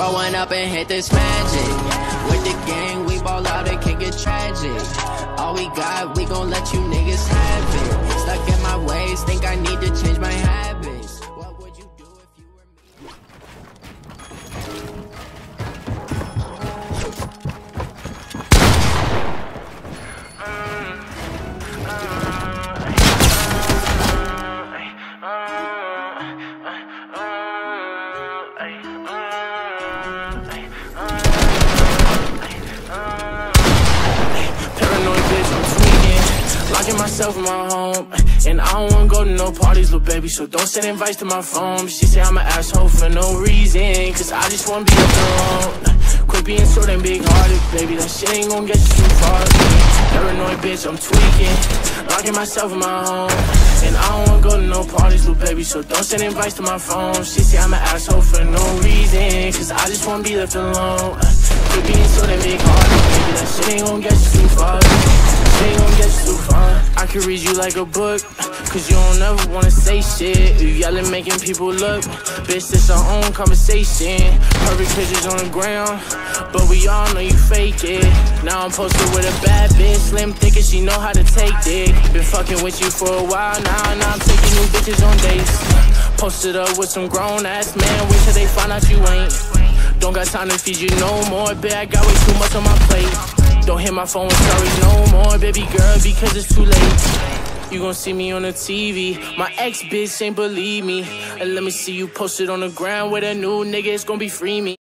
Growing up and hit this magic. With the gang, we ball out, it can't get tragic. All we got, we gon' let you niggas have it. Myself my home. And I don't wanna go to no parties, little baby. So don't send invites to my phone. She say I'm an asshole for no reason. Cause I just wanna be alone. Quit being so damn big hearted, baby. That shit ain't gonna get you too far. Paranoid bitch, I'm tweaking. Locking myself in my home. And I don't wanna go to no parties, little baby. So don't send invites to my phone. She say I'm an asshole for no reason. Cause I just wanna be left alone. Quit being so damn big hearted, baby. That shit ain't gonna get you too far. I read you like a book. Cause you don't ever wanna say shit. You yelling, making people look. Bitch, this our own conversation. Perfect pictures on the ground. But we all know you fake it. Now I'm posted with a bad bitch. Slim thinking she know how to take dick. Been fucking with you for a while now. Now I'm taking new bitches on dates. Posted up with some grown ass man. Wait till they find out you ain't. Don't got time to feed you no more, bitch. I got way too much on my plate. Don't hit my phone with no more, baby girl, because it's too late. You gon' see me on the TV. My ex bitch ain't believe me. And let me see you posted on the ground with a new nigga, it's gon' be free me.